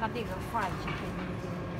那这个画其实。